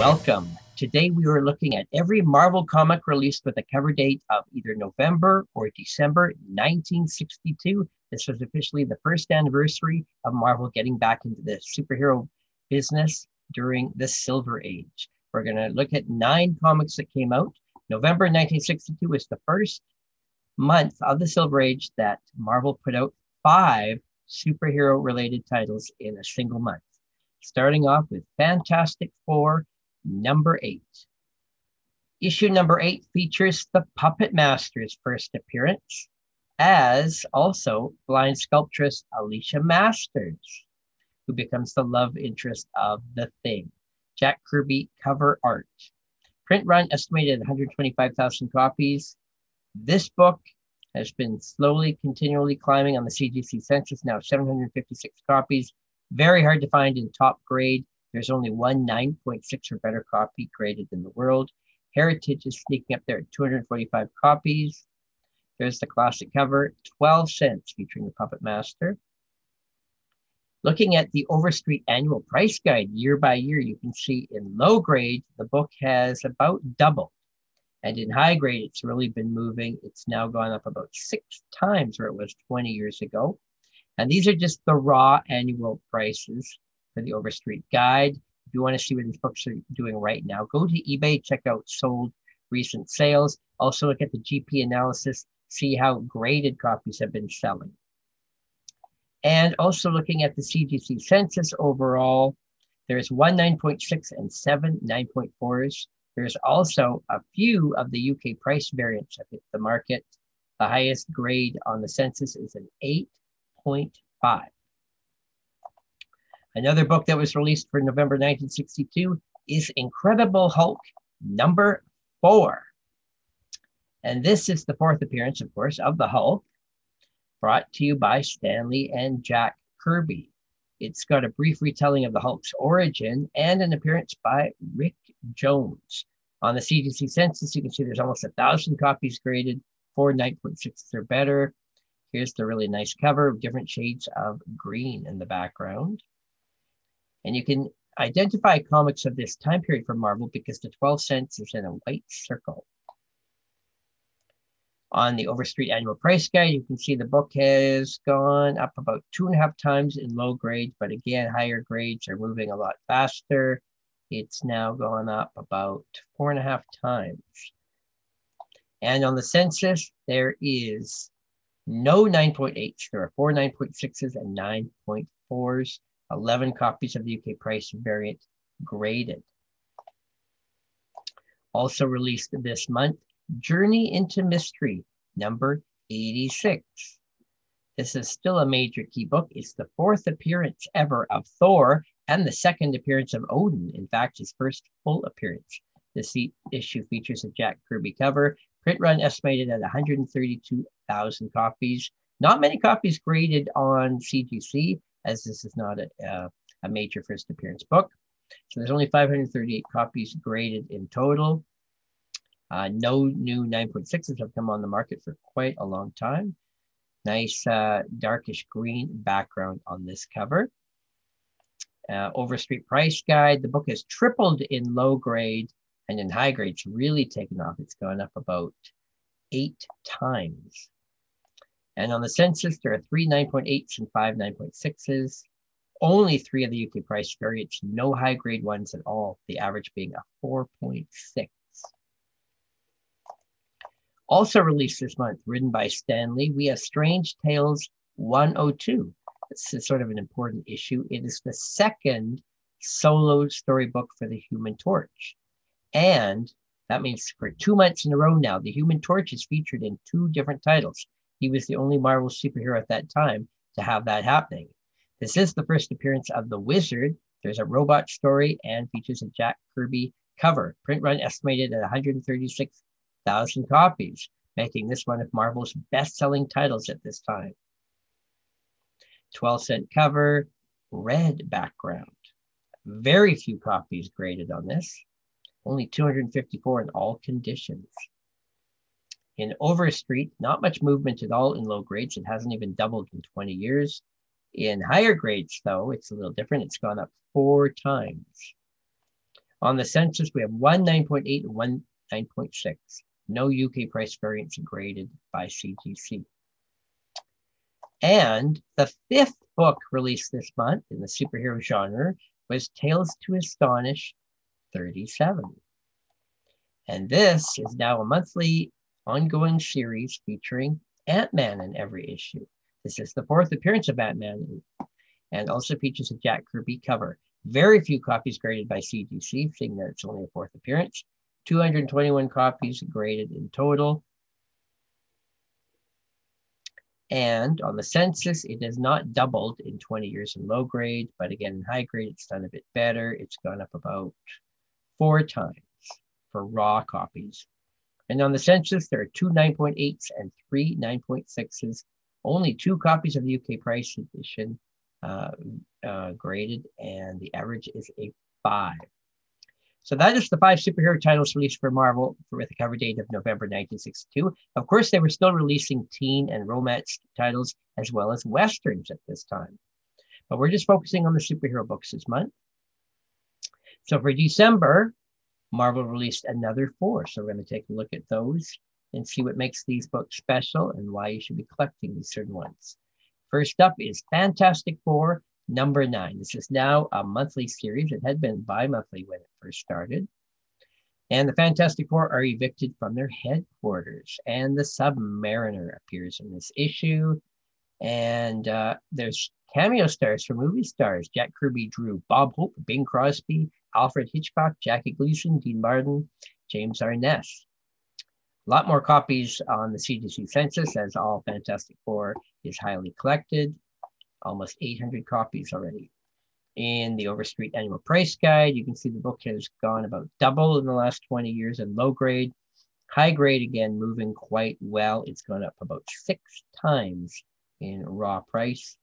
Welcome. Today we are looking at every Marvel comic released with a cover date of either November or December 1962. This was officially the first anniversary of Marvel getting back into the superhero business during the Silver Age. We're going to look at nine comics that came out. November 1962 was the first month of the Silver Age that Marvel put out five superhero related titles in a single month. Starting off with Fantastic Four number eight. Issue number eight features the Puppet Master's first appearance, as also blind sculptress Alicia Masters, who becomes the love interest of the thing. Jack Kirby cover art. Print run estimated 125,000 copies. This book has been slowly, continually climbing on the CGC census, now 756 copies. Very hard to find in top grade. There's only one 9.6 or better copy graded in the world. Heritage is sneaking up there at 245 copies. There's the classic cover, 12 cents, featuring the Puppet Master. Looking at the Overstreet annual price guide year by year, you can see in low grade, the book has about doubled. And in high grade, it's really been moving. It's now gone up about six times where it was 20 years ago. And these are just the raw annual prices for the Overstreet Guide. If you want to see what these books are doing right now, go to eBay, check out sold recent sales. Also look at the GP analysis, see how graded copies have been selling. And also looking at the CGC census overall, there's one 9.6 and seven 9.4s. There's also a few of the UK price variants that hit the market. The highest grade on the census is an 8.5. Another book that was released for November 1962 is Incredible Hulk number four. And this is the fourth appearance, of course, of the Hulk, brought to you by Stan Lee and Jack Kirby. It's got a brief retelling of the Hulk's origin and an appearance by Rick Jones. On the CGC census, you can see there's almost a thousand copies graded, for 9.6 or better. Here's the really nice cover, of different shades of green in the background. And you can identify comics of this time period from Marvel because the 12 cents is in a white circle. On the Overstreet annual price guide, you can see the book has gone up about two and a half times in low grades, but again, higher grades are moving a lot faster. It's now gone up about four and a half times. And on the census, there is no 9.8s. There are four 9.6s and 9.4s. 11 copies of the UK price variant graded. Also released this month, Journey into Mystery, number 86. This is still a major key book. It's the fourth appearance ever of Thor and the second appearance of Odin. In fact, his first full appearance. This issue features a Jack Kirby cover, print run estimated at 132,000 copies. Not many copies graded on CGC, as this is not a, uh, a major first appearance book. So there's only 538 copies graded in total. Uh, no new 9.6s have come on the market for quite a long time. Nice uh, darkish green background on this cover. Uh, Overstreet Price Guide. The book has tripled in low grade and in high grade, it's really taken off. It's gone up about eight times. And on the census, there are three 9.8s and five 9.6s. Only three of the UK price variants, no high grade ones at all, the average being a 4.6. Also released this month, written by Stan Lee, we have Strange Tales 102. This is sort of an important issue. It is the second solo storybook for the Human Torch. And that means for two months in a row now, the Human Torch is featured in two different titles. He was the only Marvel superhero at that time to have that happening. This is the first appearance of the Wizard. There's a robot story and features a Jack Kirby cover. Print run estimated at 136,000 copies, making this one of Marvel's best selling titles at this time. 12 cent cover, red background. Very few copies graded on this, only 254 in all conditions. In Overstreet, not much movement at all in low grades. It hasn't even doubled in 20 years. In higher grades, though, it's a little different. It's gone up four times. On the census, we have one 9.8 and one 9.6. No UK price variance graded by CGC. And the fifth book released this month in the superhero genre was Tales to Astonish 37. And this is now a monthly ongoing series featuring Ant-Man in every issue. This is the fourth appearance of Ant-Man and also features a Jack Kirby cover. Very few copies graded by CGC, seeing that it's only a fourth appearance. 221 copies graded in total. And on the census, it has not doubled in 20 years in low grade, but again, in high grade, it's done a bit better. It's gone up about four times for raw copies. And on the census, there are two 9.8s and three 9.6s. Only two copies of the UK price edition uh, uh, graded, and the average is a five. So that is the five superhero titles released for Marvel with a cover date of November 1962. Of course, they were still releasing teen and romance titles as well as westerns at this time. But we're just focusing on the superhero books this month. So for December, Marvel released another four. So we're going to take a look at those and see what makes these books special and why you should be collecting these certain ones. First up is Fantastic Four number nine. This is now a monthly series. It had been bi monthly when it first started. And the Fantastic Four are evicted from their headquarters. And the Submariner appears in this issue. And uh, there's cameo stars for movie stars. Jack Kirby drew Bob Hope, Bing Crosby, Alfred Hitchcock, Jackie Gleason, Dean Martin, James Arness. A lot more copies on the CGC census as all Fantastic Four is highly collected, almost 800 copies already. In the Overstreet Annual Price Guide, you can see the book has gone about double in the last 20 years in low grade. High grade, again, moving quite well. It's gone up about six times in raw price.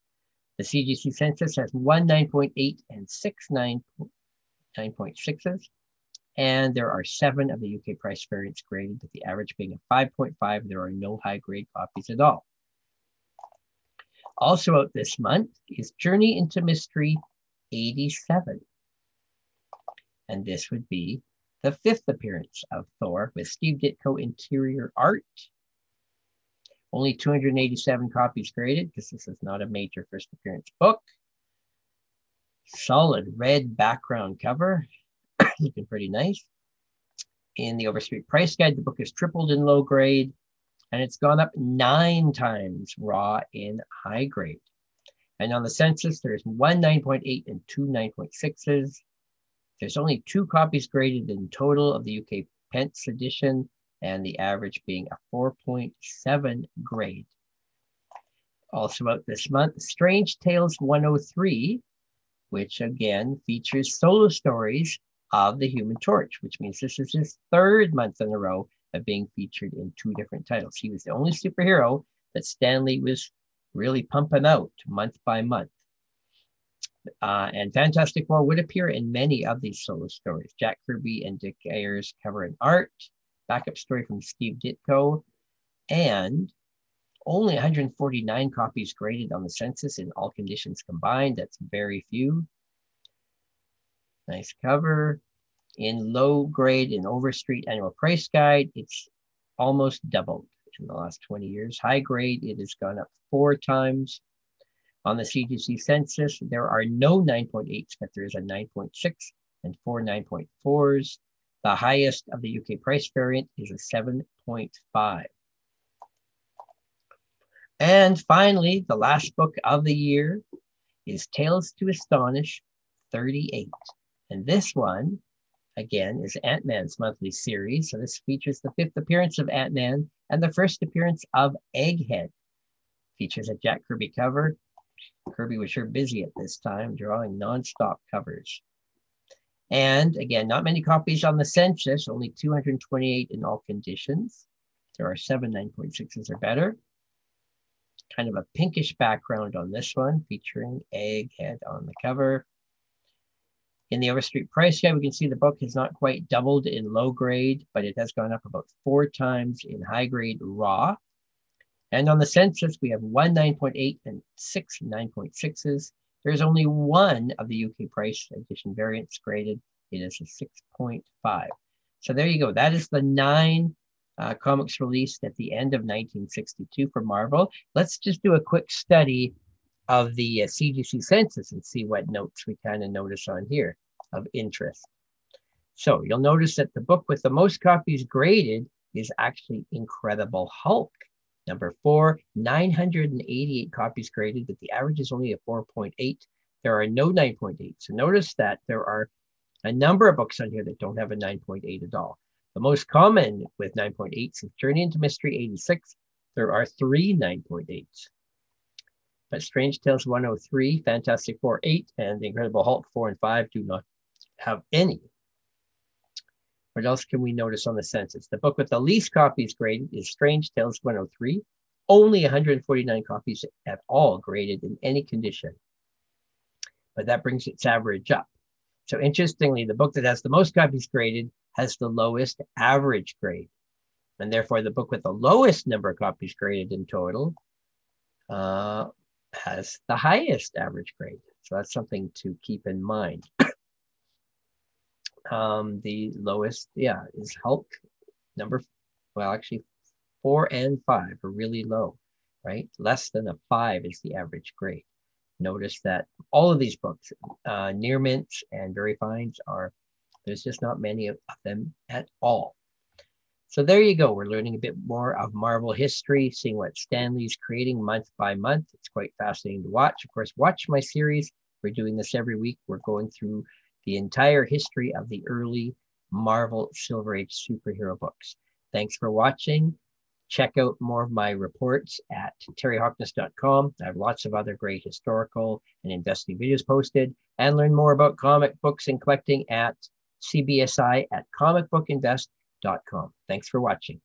The CGC census has one 9.8 and six 9.6s. And there are seven of the UK price variants graded, with the average being a 5.5. There are no high grade copies at all. Also out this month is Journey into Mystery 87. And this would be the fifth appearance of Thor with Steve Ditko interior art. Only 287 copies graded because this is not a major first appearance book. Solid red background cover, looking pretty nice. In the Overstreet Price Guide, the book is tripled in low grade and it's gone up nine times raw in high grade. And on the census, there's one 9.8 and two 9.6s. There's only two copies graded in total of the UK pence edition, and the average being a 4.7 grade. Also out this month, Strange Tales 103, which again features solo stories of the Human Torch, which means this is his third month in a row of being featured in two different titles. He was the only superhero that Stan Lee was really pumping out month by month. Uh, and Fantastic Four would appear in many of these solo stories. Jack Kirby and Dick Ayers cover an art, backup story from Steve Ditko, and only 149 copies graded on the census in all conditions combined. That's very few. Nice cover. In low grade and Overstreet annual price guide, it's almost doubled in the last 20 years. High grade, it has gone up four times. On the CGC census, there are no 9.8s, but there is a 9.6 and four 9.4s. The highest of the UK price variant is a 7.5. And finally, the last book of the year is Tales to Astonish 38. And this one again, is Ant Man's monthly series. So this features the fifth appearance of Ant Man and the first appearance of Egghead. Features a Jack Kirby cover. Kirby was sure busy at this time, drawing nonstop covers. And again, not many copies on the census, only 228 in all conditions. There are seven 9.6s or better. Kind of a pinkish background on this one, featuring Egghead on the cover. In the Overstreet price guide, we can see the book has not quite doubled in low grade, but it has gone up about four times in high grade raw. And on the census, we have one 9.8 and six 9.6s. There's only one of the UK price edition variants graded, it is a 6.5. So there you go. That is the nine uh, comics released at the end of 1962 for Marvel. Let's just do a quick study of the uh, CGC census and see what notes we kind of notice on here of interest. So you'll notice that the book with the most copies graded is actually Incredible Hulk. Number four, 988 copies graded, but the average is only a 4.8. There are no 9.8. So notice that there are a number of books on here that don't have a 9.8 at all. The most common with 9.8s is Journey into Mystery 86. There are three 9.8s. But Strange Tales 103, Fantastic Four 8, and The Incredible Hulk 4 and 5 do not have any. What else can we notice on the census? The book with the least copies graded is Strange Tales 103. Only 149 copies at all graded in any condition. But that brings its average up. So interestingly, the book that has the most copies graded has the lowest average grade. And therefore, the book with the lowest number of copies graded in total uh, has the highest average grade. So that's something to keep in mind. Um, the lowest, yeah, is Hulk. Number, well, actually, four and five are really low, right? Less than a five is the average grade. Notice that all of these books, uh, near mints and very fines, are there's just not many of them at all. So there you go. We're learning a bit more of Marvel history, seeing what Stan Lee's creating month by month. It's quite fascinating to watch. Of course, watch my series. We're doing this every week. We're going through the entire history of the early Marvel Silver Age superhero books. Thanks for watching. Check out more of my reports at terryhoknes.com. I have lots of other great historical and investing videos posted, and learn more about comic books and collecting at CBSI at comicbookinvest.com. Thanks for watching.